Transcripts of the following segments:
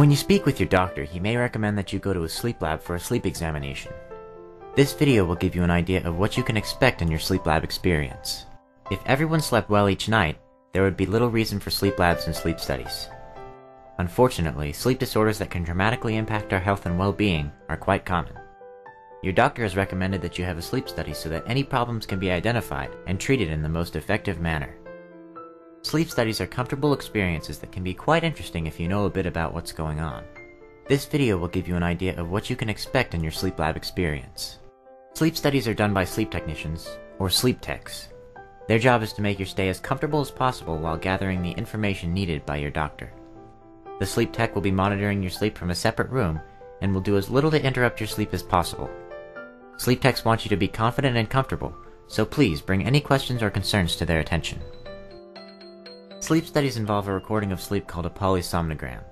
When you speak with your doctor, he may recommend that you go to a sleep lab for a sleep examination. This video will give you an idea of what you can expect in your sleep lab experience. If everyone slept well each night, there would be little reason for sleep labs and sleep studies. Unfortunately, sleep disorders that can dramatically impact our health and well-being are quite common. Your doctor has recommended that you have a sleep study so that any problems can be identified and treated in the most effective manner. Sleep studies are comfortable experiences that can be quite interesting if you know a bit about what's going on. This video will give you an idea of what you can expect in your sleep lab experience. Sleep studies are done by sleep technicians, or sleep techs. Their job is to make your stay as comfortable as possible while gathering the information needed by your doctor. The sleep tech will be monitoring your sleep from a separate room and will do as little to interrupt your sleep as possible. Sleep techs want you to be confident and comfortable, so please bring any questions or concerns to their attention. Sleep studies involve a recording of sleep called a polysomnogram.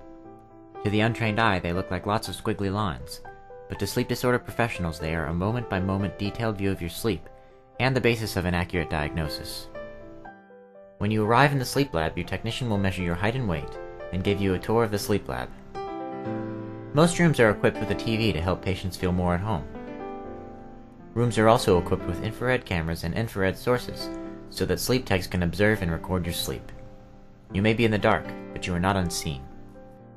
To the untrained eye, they look like lots of squiggly lines, but to sleep disorder professionals, they are a moment by moment detailed view of your sleep and the basis of an accurate diagnosis. When you arrive in the sleep lab, your technician will measure your height and weight and give you a tour of the sleep lab. Most rooms are equipped with a TV to help patients feel more at home. Rooms are also equipped with infrared cameras and infrared sources so that sleep techs can observe and record your sleep. You may be in the dark, but you are not unseen.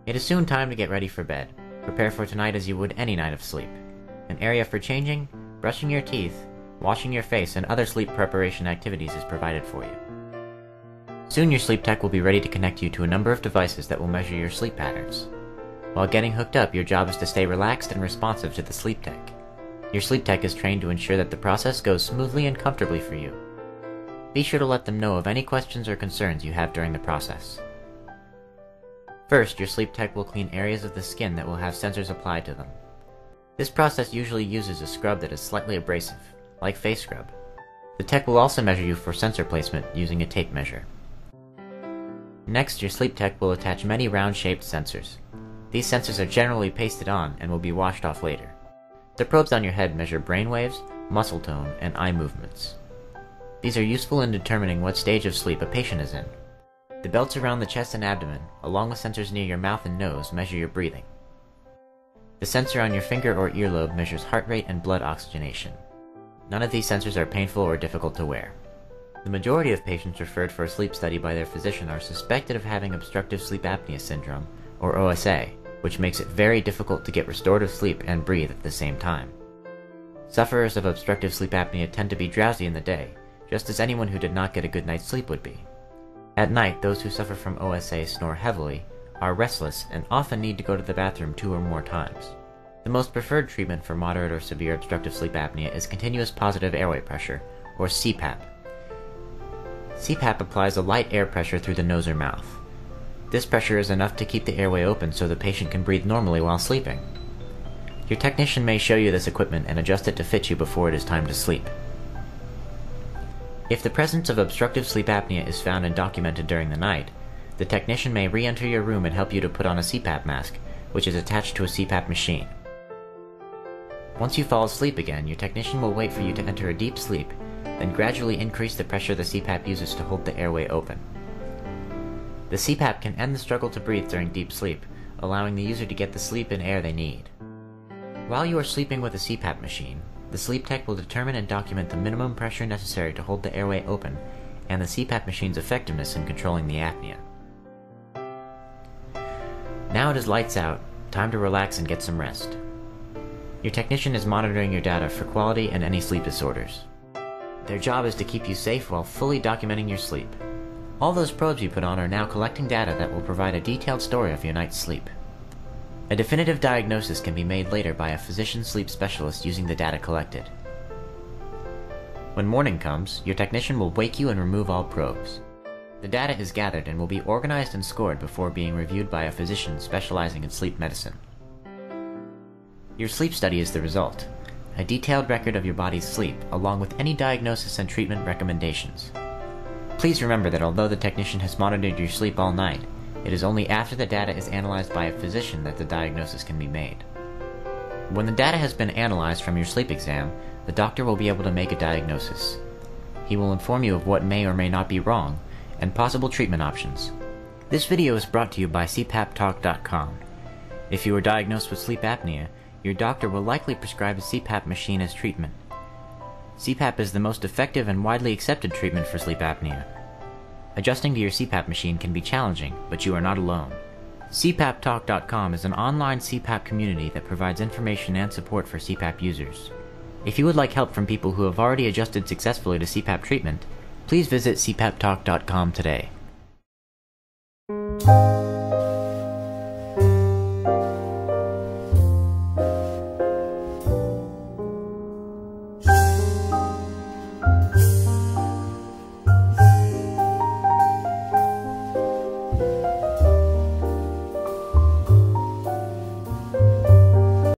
It is soon time to get ready for bed. Prepare for tonight as you would any night of sleep. An area for changing, brushing your teeth, washing your face, and other sleep preparation activities is provided for you. Soon your sleep tech will be ready to connect you to a number of devices that will measure your sleep patterns. While getting hooked up, your job is to stay relaxed and responsive to the sleep tech. Your sleep tech is trained to ensure that the process goes smoothly and comfortably for you. Be sure to let them know of any questions or concerns you have during the process. First, your sleep tech will clean areas of the skin that will have sensors applied to them. This process usually uses a scrub that is slightly abrasive, like face scrub. The tech will also measure you for sensor placement using a tape measure. Next, your sleep tech will attach many round-shaped sensors. These sensors are generally pasted on and will be washed off later. The probes on your head measure brain waves, muscle tone, and eye movements. These are useful in determining what stage of sleep a patient is in. The belts around the chest and abdomen, along with sensors near your mouth and nose, measure your breathing. The sensor on your finger or earlobe measures heart rate and blood oxygenation. None of these sensors are painful or difficult to wear. The majority of patients referred for a sleep study by their physician are suspected of having obstructive sleep apnea syndrome, or OSA, which makes it very difficult to get restorative sleep and breathe at the same time. Sufferers of obstructive sleep apnea tend to be drowsy in the day, just as anyone who did not get a good night's sleep would be. At night, those who suffer from OSA snore heavily, are restless, and often need to go to the bathroom two or more times. The most preferred treatment for moderate or severe obstructive sleep apnea is continuous positive airway pressure, or CPAP, CPAP applies a light air pressure through the nose or mouth. This pressure is enough to keep the airway open so the patient can breathe normally while sleeping. Your technician may show you this equipment and adjust it to fit you before it is time to sleep. If the presence of obstructive sleep apnea is found and documented during the night, the technician may re-enter your room and help you to put on a CPAP mask, which is attached to a CPAP machine. Once you fall asleep again, your technician will wait for you to enter a deep sleep then gradually increase the pressure the CPAP uses to hold the airway open. The CPAP can end the struggle to breathe during deep sleep, allowing the user to get the sleep and air they need. While you are sleeping with a CPAP machine, the sleep tech will determine and document the minimum pressure necessary to hold the airway open and the CPAP machine's effectiveness in controlling the apnea. Now it is lights out, time to relax and get some rest. Your technician is monitoring your data for quality and any sleep disorders. Their job is to keep you safe while fully documenting your sleep. All those probes you put on are now collecting data that will provide a detailed story of your night's sleep. A definitive diagnosis can be made later by a physician sleep specialist using the data collected. When morning comes, your technician will wake you and remove all probes. The data is gathered and will be organized and scored before being reviewed by a physician specializing in sleep medicine. Your sleep study is the result, a detailed record of your body's sleep, along with any diagnosis and treatment recommendations. Please remember that although the technician has monitored your sleep all night, it is only after the data is analyzed by a physician that the diagnosis can be made. When the data has been analyzed from your sleep exam, the doctor will be able to make a diagnosis. He will inform you of what may or may not be wrong, and possible treatment options. This video is brought to you by CPAPTalk.com. If you are diagnosed with sleep apnea, your doctor will likely prescribe a CPAP machine as treatment. CPAP is the most effective and widely accepted treatment for sleep apnea. Adjusting to your CPAP machine can be challenging, but you are not alone. CPAPtalk.com is an online CPAP community that provides information and support for CPAP users. If you would like help from people who have already adjusted successfully to CPAP treatment, please visit cpaptalk.com today.